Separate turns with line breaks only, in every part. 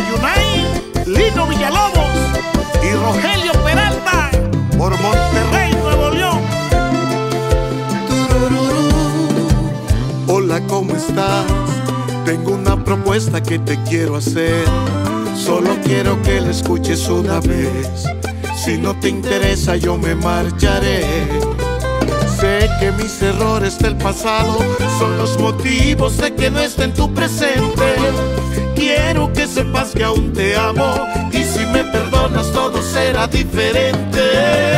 Ayunay, Lino Villalobos y Rogelio Peralta por Monterrey, Nuevo León.
Hola, ¿cómo estás? Tengo una propuesta que te quiero hacer. Solo quiero que la escuches una vez. Si no te interesa, yo me marcharé. Sé que mis errores del pasado son los motivos de que no esté en tu presente Quiero que sepas que aún te amo y si me perdonas todo será diferente.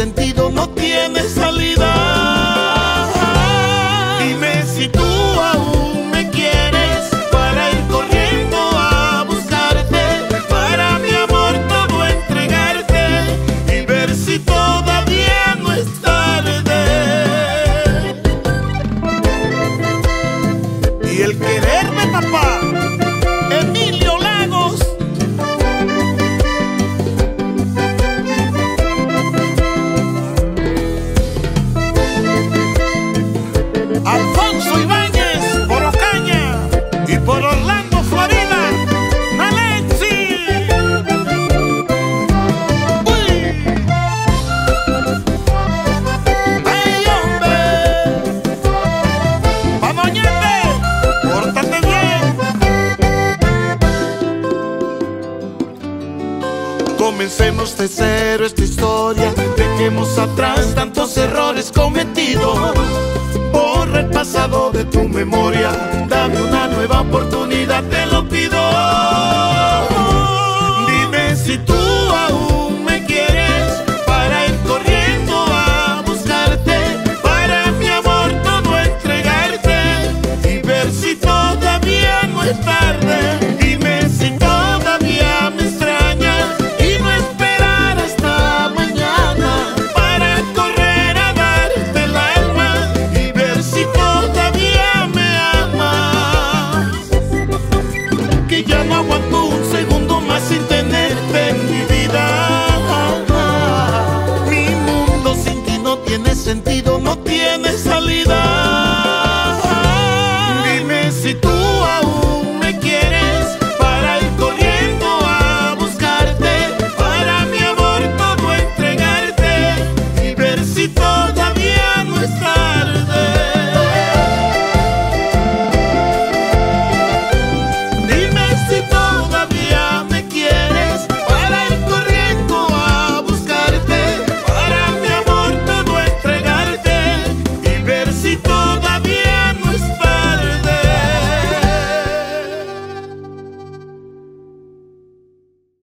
Sentido, no tiene salida. Comencemos de cero esta historia, dejemos atrás tantos errores cometidos. Borra el pasado de tu memoria, dame una nueva oportunidad, te